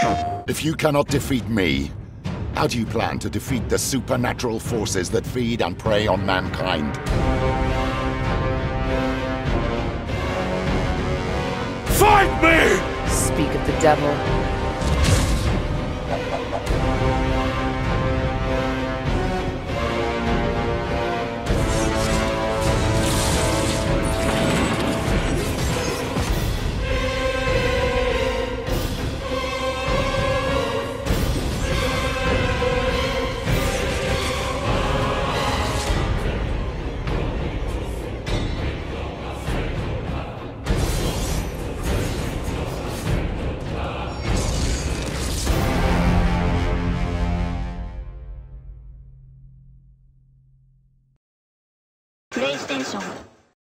If you cannot defeat me, how do you plan to defeat the supernatural forces that feed and prey on mankind? Fight me! Speak of the devil. ミッ。